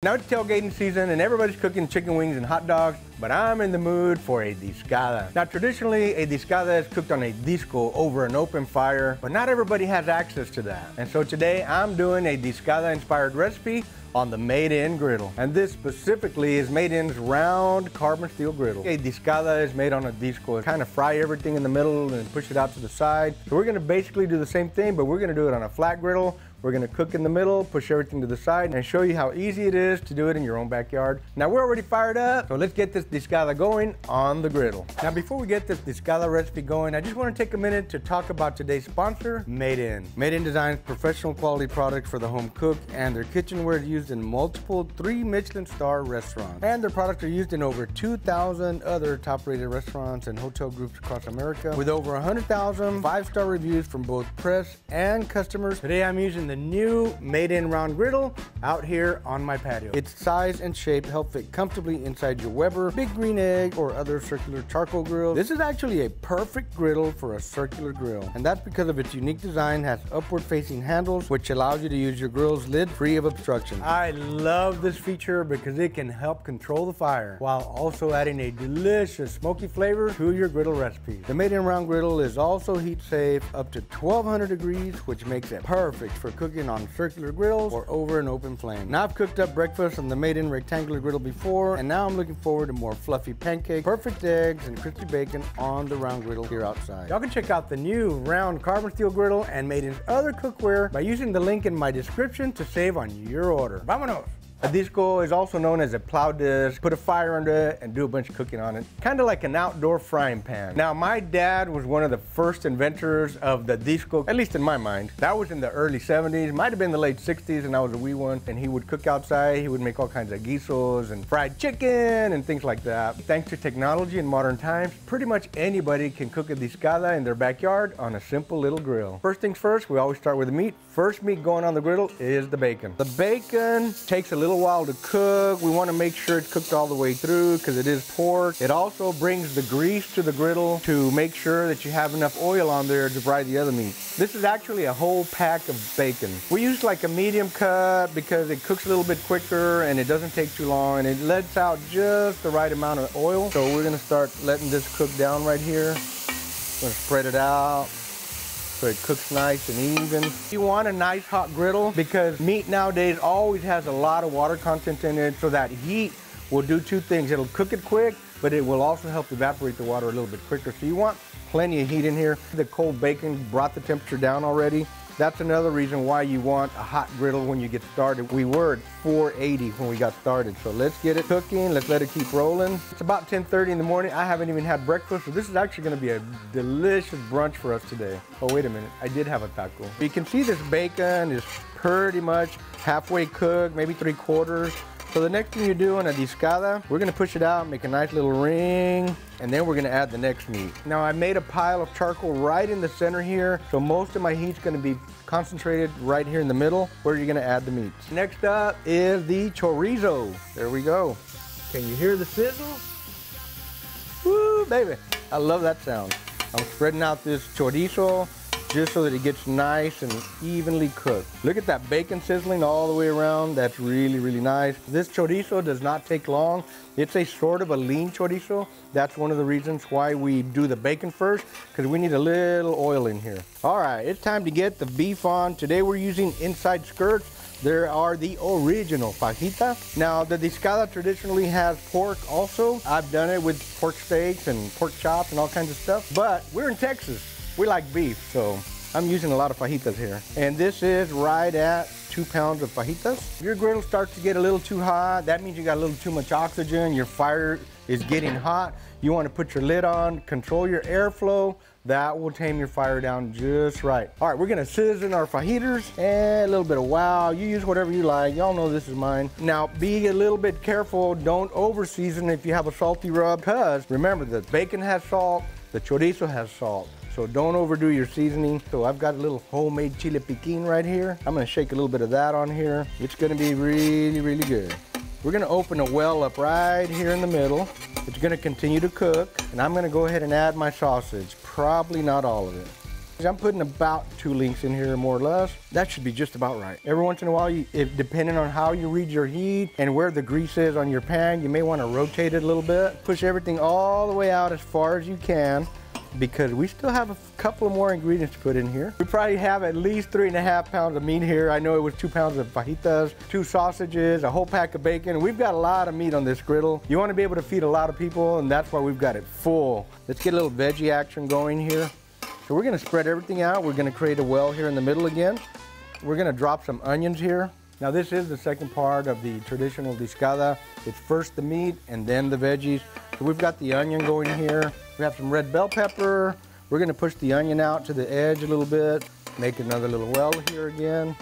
Now it's tailgating season and everybody's cooking chicken wings and hot dogs, but I'm in the mood for a discada. Now traditionally, a discada is cooked on a disco over an open fire, but not everybody has access to that. And so today I'm doing a discada inspired recipe on the Made In griddle. And this specifically is Made In's round carbon steel griddle. A discada is made on a disco. Kind of fry everything in the middle and push it out to the side. So we're gonna basically do the same thing, but we're gonna do it on a flat griddle we're gonna cook in the middle, push everything to the side, and show you how easy it is to do it in your own backyard. Now we're already fired up, so let's get this discada going on the griddle. Now before we get this discada recipe going, I just wanna take a minute to talk about today's sponsor, Made In. Made In designs professional quality products for the home cook, and their kitchenware is used in multiple three Michelin star restaurants. And their products are used in over 2,000 other top-rated restaurants and hotel groups across America, with over 100,000 five-star reviews from both press and customers. Today I'm using the new Made In round griddle out here on my patio. Its size and shape help fit comfortably inside your Weber, Big Green Egg, or other circular charcoal grill. This is actually a perfect griddle for a circular grill, and that's because of its unique design has upward facing handles, which allows you to use your grill's lid free of obstruction. I love this feature because it can help control the fire while also adding a delicious smoky flavor to your griddle recipes. The Made In round griddle is also heat safe up to 1200 degrees, which makes it perfect for cooking on circular grills or over an open flame. Now I've cooked up breakfast on the made-in rectangular griddle before, and now I'm looking forward to more fluffy pancakes, perfect eggs, and crispy bacon on the round griddle here outside. Y'all can check out the new round carbon steel griddle and made-in other cookware by using the link in my description to save on your order. Vámonos! A disco is also known as a plow disc. Put a fire under it and do a bunch of cooking on it. Kind of like an outdoor frying pan. Now, my dad was one of the first inventors of the disco, at least in my mind. That was in the early 70s, might have been the late 60s, and I was a wee one. And he would cook outside. He would make all kinds of guisos and fried chicken and things like that. Thanks to technology in modern times, pretty much anybody can cook a discada in their backyard on a simple little grill. First things first, we always start with the meat. First meat going on the griddle is the bacon. The bacon takes a little little while to cook. We want to make sure it's cooked all the way through because it is pork. It also brings the grease to the griddle to make sure that you have enough oil on there to fry the other meat. This is actually a whole pack of bacon. We use like a medium cut because it cooks a little bit quicker and it doesn't take too long and it lets out just the right amount of oil. So we're gonna start letting this cook down right here. Gonna spread it out so it cooks nice and even. You want a nice hot griddle because meat nowadays always has a lot of water content in it so that heat will do two things. It'll cook it quick, but it will also help evaporate the water a little bit quicker. So you want plenty of heat in here. The cold bacon brought the temperature down already. That's another reason why you want a hot griddle when you get started. We were at 480 when we got started. So let's get it cooking. Let's let it keep rolling. It's about 10.30 in the morning. I haven't even had breakfast. So this is actually gonna be a delicious brunch for us today. Oh, wait a minute. I did have a taco. You can see this bacon is pretty much halfway cooked, maybe three quarters. So the next thing you do on a discada, we're gonna push it out, make a nice little ring, and then we're gonna add the next meat. Now I made a pile of charcoal right in the center here, so most of my heat's gonna be concentrated right here in the middle where you're gonna add the meats. Next up is the chorizo. There we go. Can you hear the sizzle? Woo, baby. I love that sound. I'm spreading out this chorizo just so that it gets nice and evenly cooked. Look at that bacon sizzling all the way around. That's really, really nice. This chorizo does not take long. It's a sort of a lean chorizo. That's one of the reasons why we do the bacon first, because we need a little oil in here. All right, it's time to get the beef on. Today we're using inside skirts. There are the original fajita. Now, the discada traditionally has pork also. I've done it with pork steaks and pork chops and all kinds of stuff, but we're in Texas. We like beef, so I'm using a lot of fajitas here. And this is right at two pounds of fajitas. If Your griddle starts to get a little too hot. That means you got a little too much oxygen. Your fire is getting hot. You want to put your lid on, control your airflow. That will tame your fire down just right. All right, we're gonna season our fajitas and a little bit of wow. You use whatever you like. Y'all know this is mine. Now, be a little bit careful. Don't over season if you have a salty rub, because remember, the bacon has salt, the chorizo has salt. So don't overdo your seasoning. So I've got a little homemade chile piquin right here. I'm gonna shake a little bit of that on here. It's gonna be really, really good. We're gonna open a well up right here in the middle. It's gonna continue to cook, and I'm gonna go ahead and add my sausage. Probably not all of it. I'm putting about two links in here more or less. That should be just about right. Every once in a while, you, if, depending on how you read your heat and where the grease is on your pan, you may want to rotate it a little bit. Push everything all the way out as far as you can because we still have a couple more ingredients to put in here. We probably have at least three and a half pounds of meat here. I know it was two pounds of fajitas, two sausages, a whole pack of bacon. We've got a lot of meat on this griddle. You want to be able to feed a lot of people, and that's why we've got it full. Let's get a little veggie action going here. So we're gonna spread everything out. We're gonna create a well here in the middle again. We're gonna drop some onions here. Now this is the second part of the traditional discada. It's first the meat and then the veggies. So we've got the onion going here. We have some red bell pepper. We're gonna push the onion out to the edge a little bit, make another little well here again.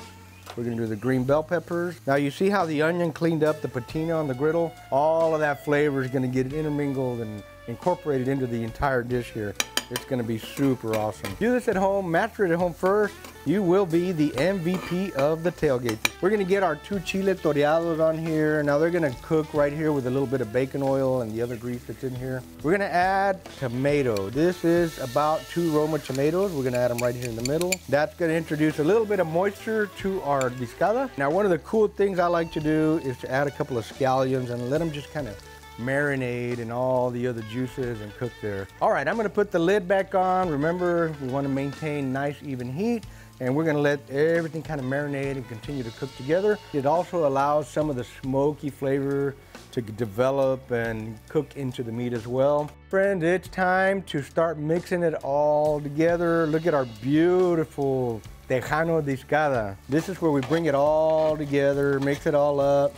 We're gonna do the green bell peppers. Now you see how the onion cleaned up the patina on the griddle? All of that flavor is gonna get intermingled and incorporated into the entire dish here. It's gonna be super awesome. Do this at home, master it at home first. You will be the MVP of the tailgate. We're gonna get our two chile toreados on here. Now they're gonna cook right here with a little bit of bacon oil and the other grease that's in here. We're gonna add tomato. This is about two Roma tomatoes. We're gonna add them right here in the middle. That's gonna introduce a little bit of moisture to our discada. Now one of the cool things I like to do is to add a couple of scallions and let them just kind of marinade and all the other juices and cook there. All right, I'm gonna put the lid back on. Remember, we wanna maintain nice even heat and we're gonna let everything kind of marinate and continue to cook together. It also allows some of the smoky flavor to develop and cook into the meat as well. Friends, it's time to start mixing it all together. Look at our beautiful Tejano discada. This is where we bring it all together, mix it all up,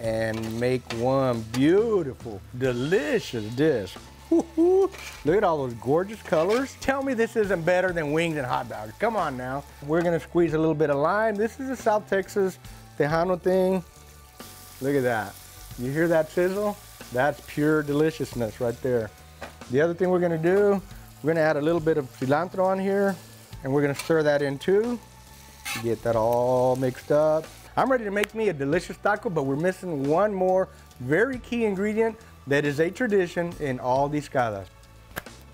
and make one beautiful, delicious dish. Look at all those gorgeous colors. Tell me this isn't better than wings and hot dogs. Come on now. We're gonna squeeze a little bit of lime. This is a South Texas Tejano thing. Look at that. You hear that sizzle? That's pure deliciousness right there. The other thing we're gonna do, we're gonna add a little bit of cilantro on here and we're gonna stir that in too. Get that all mixed up. I'm ready to make me a delicious taco, but we're missing one more very key ingredient that is a tradition in all discadas.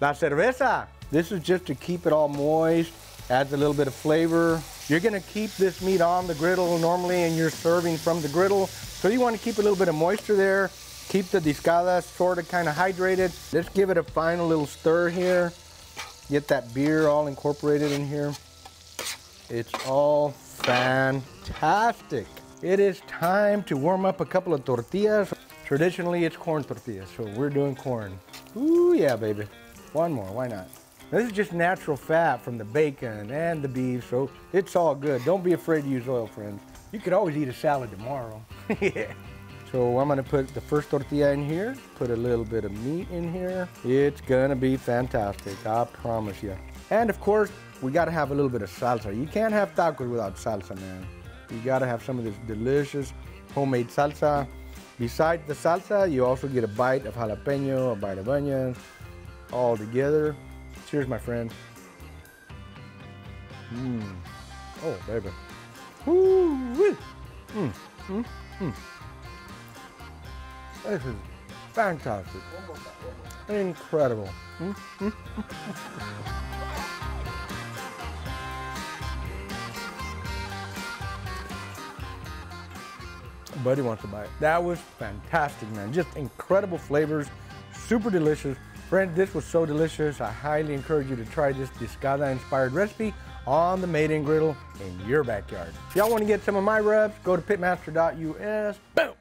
La cerveza. This is just to keep it all moist, adds a little bit of flavor. You're gonna keep this meat on the griddle normally and you're serving from the griddle. So you wanna keep a little bit of moisture there, keep the discada sort of kind of hydrated. Let's give it a final little stir here. Get that beer all incorporated in here. It's all fantastic. It is time to warm up a couple of tortillas. Traditionally, it's corn tortillas, so we're doing corn. Ooh, yeah, baby. One more, why not? This is just natural fat from the bacon and the beef, so it's all good. Don't be afraid to use oil, friends. You could always eat a salad tomorrow. yeah. So I'm gonna put the first tortilla in here, put a little bit of meat in here. It's gonna be fantastic, I promise you. And of course, we gotta have a little bit of salsa. You can't have tacos without salsa, man. You gotta have some of this delicious homemade salsa. Besides the salsa, you also get a bite of jalapeno, a bite of onions, all together. Cheers, my friends. Mmm. Oh, baby. Woo! Mmm. Mmm. Mmm. This is fantastic. Incredible. Mm Buddy wants to buy it. That was fantastic, man. Just incredible flavors, super delicious. Friend, this was so delicious. I highly encourage you to try this Discada inspired recipe on the Made in Griddle in your backyard. If y'all want to get some of my rubs, go to pitmaster.us. Boom!